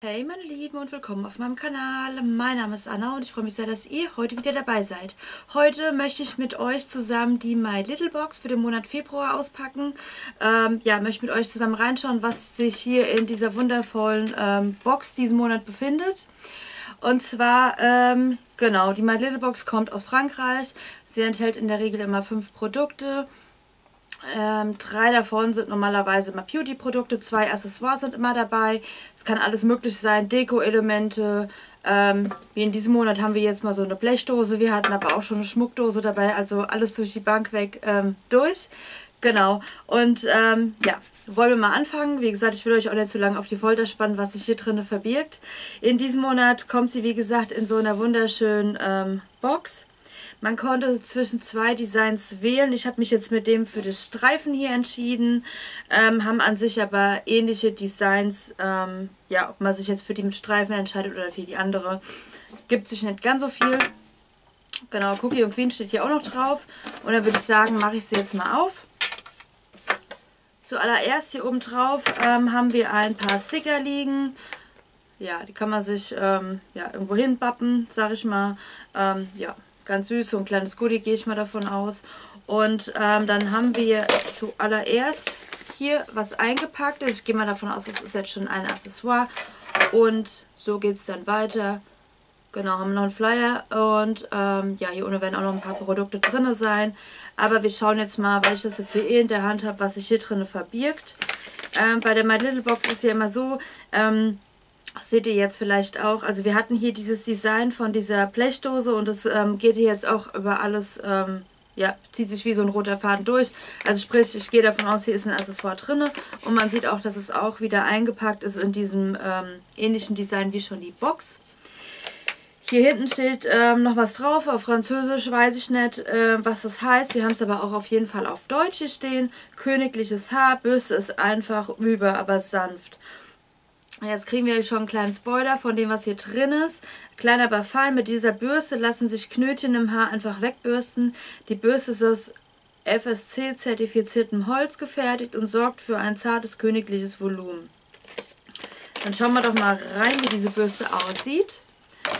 Hey meine Lieben und willkommen auf meinem Kanal. Mein Name ist Anna und ich freue mich sehr, dass ihr heute wieder dabei seid. Heute möchte ich mit euch zusammen die My Little Box für den Monat Februar auspacken. Ähm, ja, möchte mit euch zusammen reinschauen, was sich hier in dieser wundervollen ähm, Box diesen Monat befindet. Und zwar, ähm, genau, die My Little Box kommt aus Frankreich. Sie enthält in der Regel immer fünf Produkte. Ähm, drei davon sind normalerweise immer Beauty-Produkte, zwei Accessoires sind immer dabei. Es kann alles möglich sein, Deko-Elemente. Ähm, wie in diesem Monat haben wir jetzt mal so eine Blechdose. Wir hatten aber auch schon eine Schmuckdose dabei, also alles durch die Bank weg ähm, durch. Genau. Und ähm, ja, wollen wir mal anfangen. Wie gesagt, ich will euch auch nicht zu lange auf die Folter spannen, was sich hier drin verbirgt. In diesem Monat kommt sie, wie gesagt, in so einer wunderschönen ähm, Box. Man konnte zwischen zwei Designs wählen. Ich habe mich jetzt mit dem für das Streifen hier entschieden. Ähm, haben an sich aber ähnliche Designs. Ähm, ja, ob man sich jetzt für die mit Streifen entscheidet oder für die andere, gibt sich nicht ganz so viel. Genau, Cookie und Queen steht hier auch noch drauf. Und dann würde ich sagen, mache ich sie jetzt mal auf. Zuallererst hier oben drauf ähm, haben wir ein paar Sticker liegen. Ja, die kann man sich ähm, ja, irgendwo hinbappen, sag ich mal. Ähm, ja, Ganz süß, so ein kleines Goodie gehe ich mal davon aus. Und ähm, dann haben wir zuallererst hier was eingepackt ist. Ich gehe mal davon aus, das ist jetzt schon ein Accessoire. Und so geht es dann weiter. Genau, haben noch einen Flyer und ähm, ja, hier unten werden auch noch ein paar Produkte drin sein. Aber wir schauen jetzt mal, weil ich das jetzt hier eh in der Hand habe, was sich hier drin verbirgt. Ähm, bei der My Little Box ist ja immer so, ähm, seht ihr jetzt vielleicht auch. Also wir hatten hier dieses Design von dieser Blechdose und das ähm, geht hier jetzt auch über alles, ähm, ja, zieht sich wie so ein roter Faden durch. Also sprich, ich gehe davon aus, hier ist ein Accessoire drin und man sieht auch, dass es auch wieder eingepackt ist in diesem ähm, ähnlichen Design wie schon die Box. Hier hinten steht ähm, noch was drauf, auf Französisch weiß ich nicht, äh, was das heißt. Wir haben es aber auch auf jeden Fall auf Deutsch hier stehen. Königliches Haar, Bürste ist einfach über, aber sanft. Jetzt kriegen wir schon einen kleinen Spoiler von dem, was hier drin ist. Kleiner fein. Mit dieser Bürste lassen sich Knötchen im Haar einfach wegbürsten. Die Bürste ist aus FSC-zertifiziertem Holz gefertigt und sorgt für ein zartes königliches Volumen. Dann schauen wir doch mal rein, wie diese Bürste aussieht.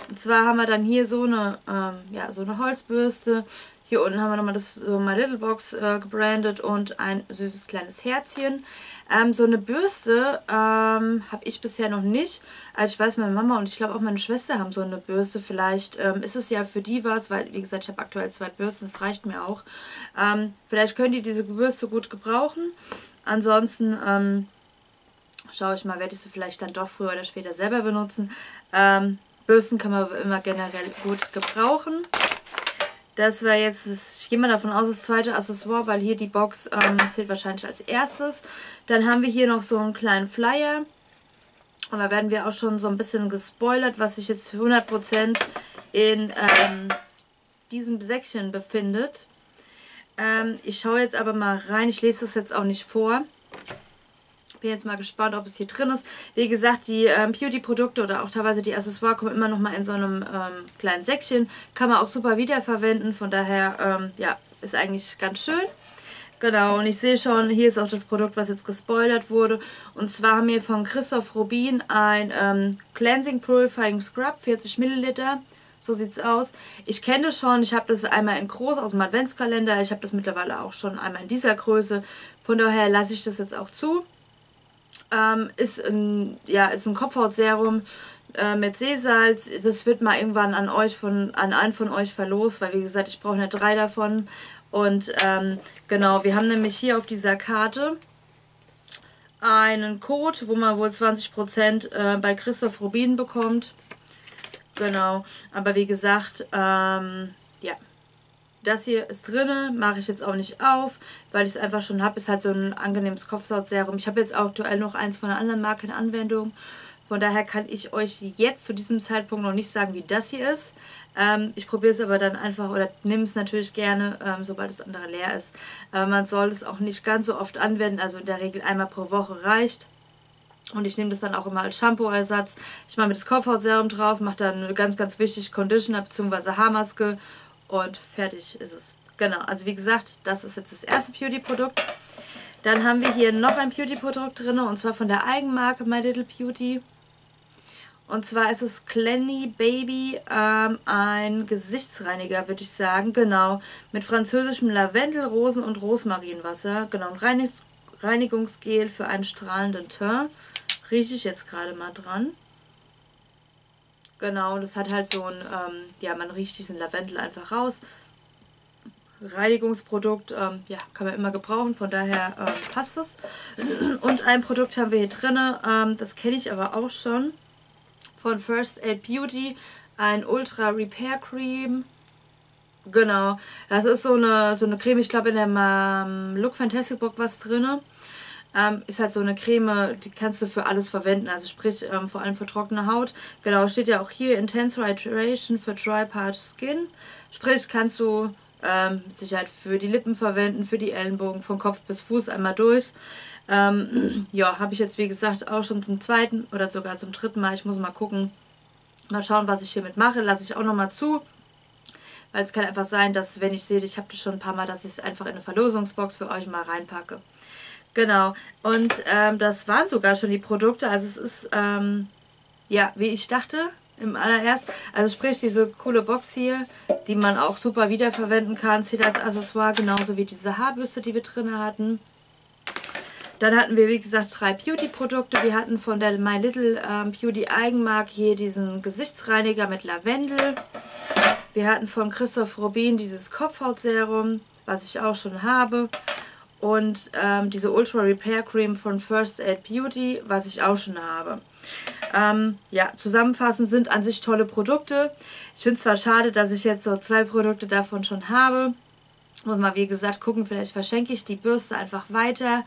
Und zwar haben wir dann hier so eine, ähm, ja, so eine Holzbürste. Hier unten haben wir nochmal das so My Little Box äh, gebrandet und ein süßes kleines Herzchen. Ähm, so eine Bürste ähm, habe ich bisher noch nicht. Also ich weiß, meine Mama und ich glaube auch meine Schwester haben so eine Bürste. Vielleicht ähm, ist es ja für die was, weil wie gesagt, ich habe aktuell zwei Bürsten, das reicht mir auch. Ähm, vielleicht können die diese Bürste gut gebrauchen. Ansonsten ähm, schaue ich mal, werde ich sie vielleicht dann doch früher oder später selber benutzen. Ähm, Bürsten kann man immer generell gut gebrauchen. Das war jetzt, ich gehe mal davon aus, das zweite Accessoire, weil hier die Box ähm, zählt wahrscheinlich als erstes. Dann haben wir hier noch so einen kleinen Flyer. Und da werden wir auch schon so ein bisschen gespoilert, was sich jetzt 100% in ähm, diesem Säckchen befindet. Ähm, ich schaue jetzt aber mal rein. Ich lese das jetzt auch nicht vor. Bin jetzt mal gespannt, ob es hier drin ist. Wie gesagt, die ähm, Beauty-Produkte oder auch teilweise die Accessoires kommen immer noch mal in so einem ähm, kleinen Säckchen. Kann man auch super wiederverwenden. Von daher, ähm, ja, ist eigentlich ganz schön. Genau, und ich sehe schon, hier ist auch das Produkt, was jetzt gespoilert wurde. Und zwar haben wir von Christoph Rubin ein ähm, Cleansing Purifying Scrub, 40 Milliliter. So sieht es aus. Ich kenne das schon. Ich habe das einmal in groß aus dem Adventskalender. Ich habe das mittlerweile auch schon einmal in dieser Größe. Von daher lasse ich das jetzt auch zu. Ähm, ist, ein, ja, ist ein Kopfhautserum äh, mit Seesalz. Das wird mal irgendwann an euch von, an einen von euch verlost, weil wie gesagt, ich brauche nicht drei davon. Und ähm, genau, wir haben nämlich hier auf dieser Karte einen Code, wo man wohl 20% äh, bei Christoph Rubin bekommt. Genau, aber wie gesagt, ähm, das hier ist drinne, mache ich jetzt auch nicht auf, weil ich es einfach schon habe. Ist halt so ein angenehmes Kopfhautserum. Ich habe jetzt aktuell noch eins von einer anderen Marke in Anwendung. Von daher kann ich euch jetzt zu diesem Zeitpunkt noch nicht sagen, wie das hier ist. Ähm, ich probiere es aber dann einfach oder nehme es natürlich gerne, ähm, sobald das andere leer ist. Aber man soll es auch nicht ganz so oft anwenden, also in der Regel einmal pro Woche reicht. Und ich nehme das dann auch immer als Shampoo-Ersatz. Ich mache mir das Kopfhautserum drauf, mache dann ganz, ganz wichtig Conditioner bzw. Haarmaske und fertig ist es. Genau, also wie gesagt, das ist jetzt das erste Beauty-Produkt. Dann haben wir hier noch ein Beauty-Produkt drin und zwar von der Eigenmarke My Little Beauty. Und zwar ist es Clenny Baby, ähm, ein Gesichtsreiniger, würde ich sagen. Genau. Mit französischem Lavendel, Rosen und Rosmarinwasser. Genau. Reinigungs Reinigungsgel für einen strahlenden Teint. Rieche ich jetzt gerade mal dran. Genau, das hat halt so ein, ähm, ja, man riecht diesen Lavendel einfach raus. Reinigungsprodukt, ähm, ja, kann man immer gebrauchen, von daher ähm, passt es. Und ein Produkt haben wir hier drin, ähm, das kenne ich aber auch schon, von First Aid Beauty, ein Ultra Repair Cream. Genau, das ist so eine, so eine Creme, ich glaube in der Look Fantastic Box was drin. Ähm, ist halt so eine Creme, die kannst du für alles verwenden, also sprich ähm, vor allem für trockene Haut. Genau, steht ja auch hier Intense Hydration für Dry Parched Skin. Sprich, kannst du ähm, mit Sicherheit für die Lippen verwenden, für die Ellenbogen, von Kopf bis Fuß einmal durch. Ähm, ja, habe ich jetzt wie gesagt auch schon zum zweiten oder sogar zum dritten Mal. Ich muss mal gucken, mal schauen, was ich hiermit mache. Lasse ich auch nochmal zu. Weil es kann einfach sein, dass wenn ich sehe, ich habe das schon ein paar Mal, dass ich es einfach in eine Verlosungsbox für euch mal reinpacke. Genau. Und ähm, das waren sogar schon die Produkte. Also es ist, ähm, ja, wie ich dachte, im allererst. Also sprich diese coole Box hier, die man auch super wiederverwenden kann. Zieht als Accessoire, genauso wie diese Haarbürste, die wir drin hatten. Dann hatten wir, wie gesagt, drei Beauty-Produkte. Wir hatten von der My Little ähm, Beauty Eigenmark hier diesen Gesichtsreiniger mit Lavendel. Wir hatten von Christoph Robin dieses Kopfhautserum, was ich auch schon habe. Und ähm, diese Ultra Repair Cream von First Aid Beauty, was ich auch schon habe. Ähm, ja, zusammenfassend sind an sich tolle Produkte. Ich finde es zwar schade, dass ich jetzt so zwei Produkte davon schon habe. Muss mal, wie gesagt, gucken, vielleicht verschenke ich die Bürste einfach weiter.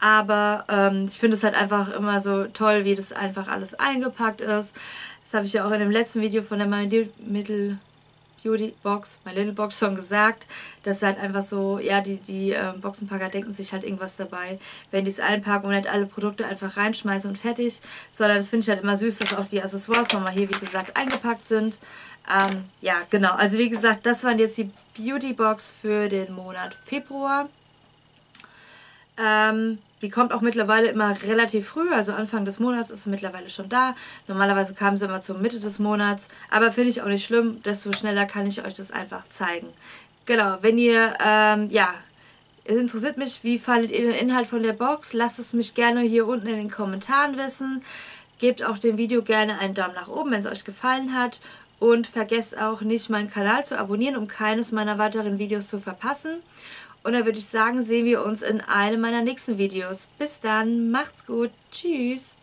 Aber ähm, ich finde es halt einfach immer so toll, wie das einfach alles eingepackt ist. Das habe ich ja auch in dem letzten Video von der Mittel Beauty Box, My Little Box schon gesagt, dass halt einfach so, ja, die, die ähm, Boxenpacker denken sich halt irgendwas dabei, wenn die es einpacken und nicht alle Produkte einfach reinschmeißen und fertig, sondern das finde ich halt immer süß, dass auch die Accessoires nochmal hier, wie gesagt, eingepackt sind. Ähm, ja, genau, also wie gesagt, das waren jetzt die Beauty Box für den Monat Februar. Ähm, die kommt auch mittlerweile immer relativ früh, also Anfang des Monats ist sie mittlerweile schon da. Normalerweise kam sie immer zur Mitte des Monats, aber finde ich auch nicht schlimm, desto schneller kann ich euch das einfach zeigen. Genau, wenn ihr, ähm, ja, es interessiert mich, wie fandet ihr den Inhalt von der Box? Lasst es mich gerne hier unten in den Kommentaren wissen. Gebt auch dem Video gerne einen Daumen nach oben, wenn es euch gefallen hat. Und vergesst auch nicht, meinen Kanal zu abonnieren, um keines meiner weiteren Videos zu verpassen. Und dann würde ich sagen, sehen wir uns in einem meiner nächsten Videos. Bis dann, macht's gut, tschüss.